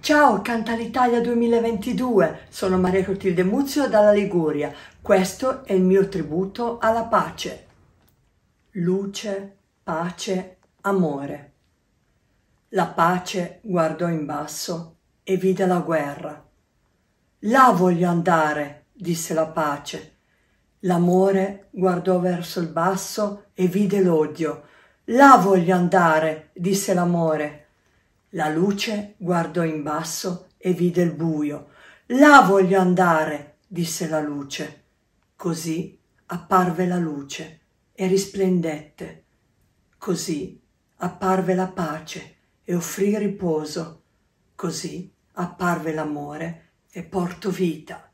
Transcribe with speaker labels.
Speaker 1: Ciao, canta l'Italia 2022. Sono Maria Clotilde Muzio dalla Liguria. Questo è il mio tributo alla pace. Luce, pace, amore. La pace guardò in basso e vide la guerra. Là voglio andare, disse la pace. L'amore guardò verso il basso e vide l'odio. Là voglio andare, disse l'amore. La luce guardò in basso e vide il buio. Là voglio andare, disse la luce. Così apparve la luce e risplendette. Così apparve la pace e offrì riposo. Così apparve l'amore e porto vita.